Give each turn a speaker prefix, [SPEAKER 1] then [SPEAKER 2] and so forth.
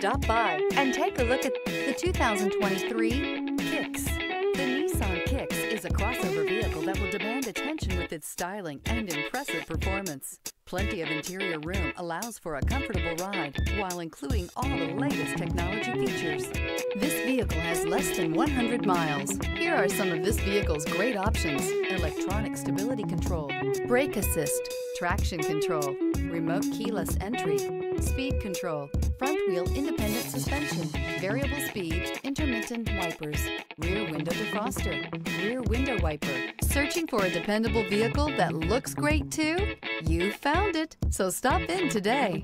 [SPEAKER 1] Stop by and take a look at the 2023 Kicks. The Nissan Kicks is a crossover vehicle that will demand attention with its styling and impressive performance. Plenty of interior room allows for a comfortable ride while including all the latest technology features. This vehicle has less than 100 miles. Here are some of this vehicle's great options. Electronic stability control, brake assist, traction control, remote keyless entry, speed control, front wheel independent suspension, variable speed, intermittent wipers, rear window defroster, rear window wiper. Searching for a dependable vehicle that looks great too? You found it, so stop in today.